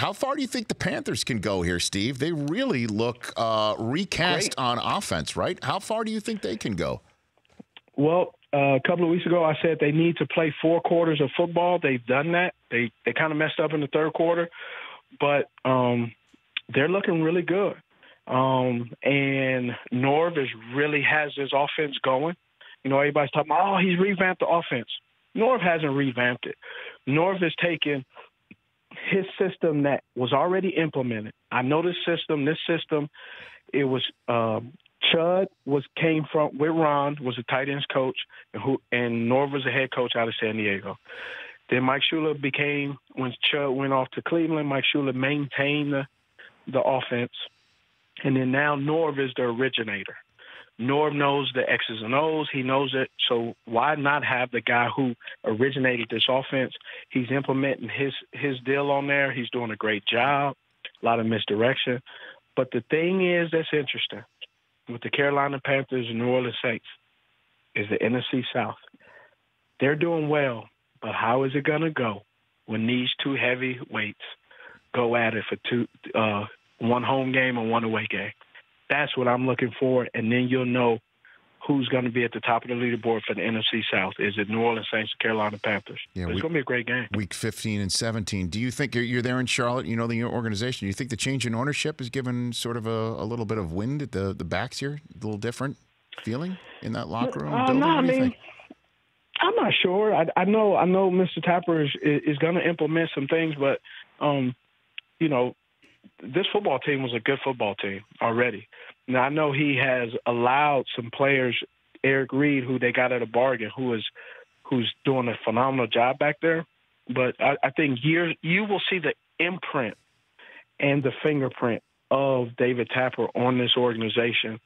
How far do you think the Panthers can go here, Steve? They really look uh, recast Great. on offense, right? How far do you think they can go? Well, uh, a couple of weeks ago, I said they need to play four quarters of football. They've done that. They they kind of messed up in the third quarter, but um, they're looking really good. Um, and Norv is really has his offense going. You know, everybody's talking oh, he's revamped the offense. Norv hasn't revamped it. Norv has taken his system that was already implemented. I know this system. This system, it was um, Chud was came from with Ron was a tight ends coach, and who and Norv was a head coach out of San Diego. Then Mike Shula became when Chud went off to Cleveland. Mike Shula maintained the the offense, and then now Norv is the originator. Norv knows the X's and O's. He knows it. So why not have the guy who originated this offense? He's implementing his his deal on there. He's doing a great job. A lot of misdirection. But the thing is that's interesting with the Carolina Panthers and New Orleans Saints is the NFC South. They're doing well, but how is it going to go when these two heavyweights go at it for two, uh, one home game and one away game? That's what I'm looking for, and then you'll know who's going to be at the top of the leaderboard for the NFC South. Is it New Orleans Saints or Carolina Panthers? Yeah, it's going to be a great game. Week 15 and 17. Do you think you're there in Charlotte? You know the organization. Do you think the change in ownership has given sort of a, a little bit of wind at the the backs here? A little different feeling in that locker room. Uh, no, I mean. I'm not sure. I, I know. I know Mr. Tepper is is going to implement some things, but um, you know, this football team was a good football team already. Now I know he has allowed some players, Eric Reid, who they got at a bargain, who is who's doing a phenomenal job back there. But I, I think you you will see the imprint and the fingerprint of David Tepper on this organization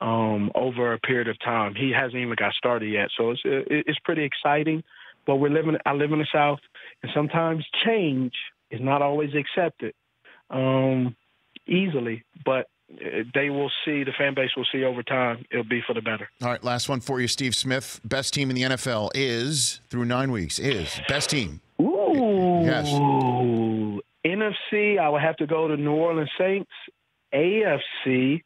um, over a period of time. He hasn't even got started yet, so it's it's pretty exciting. But we're living. I live in the South, and sometimes change is not always accepted um, easily, but they will see the fan base will see over time it'll be for the better. All right, last one for you, Steve Smith. Best team in the NFL is through nine weeks is best team. Ooh, yes. NFC, I would have to go to New Orleans Saints. AFC,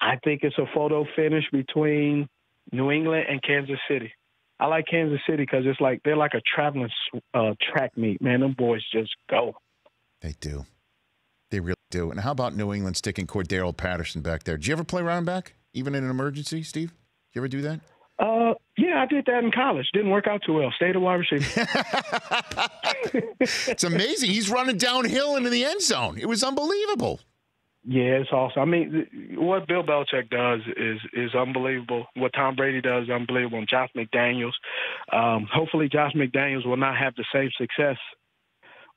I think it's a photo finish between New England and Kansas City. I like Kansas City because it's like they're like a traveling uh, track meet. Man, them boys just go. They do. They really do. And how about New England sticking Cordarrelle Patterson back there? Did you ever play running back, even in an emergency, Steve? Did you ever do that? Uh, yeah, I did that in college. Didn't work out too well. Stayed a wide receiver. it's amazing. He's running downhill into the end zone. It was unbelievable. Yeah, it's awesome. I mean, what Bill Belichick does is is unbelievable. What Tom Brady does is unbelievable. And Josh McDaniels. Um, hopefully, Josh McDaniels will not have the same success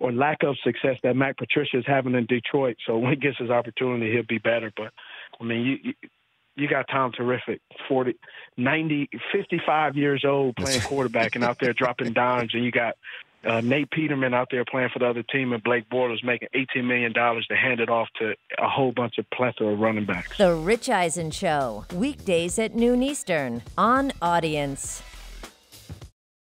or lack of success that Matt Patricia is having in Detroit. So when he gets his opportunity, he'll be better. But I mean, you, you got Tom Terrific, 40, 90, 55 years old playing quarterback and out there dropping dimes, and you got uh, Nate Peterman out there playing for the other team, and Blake Bortles making $18 million to hand it off to a whole bunch of plethora of running backs. The Rich Eisen Show, weekdays at noon Eastern on Audience.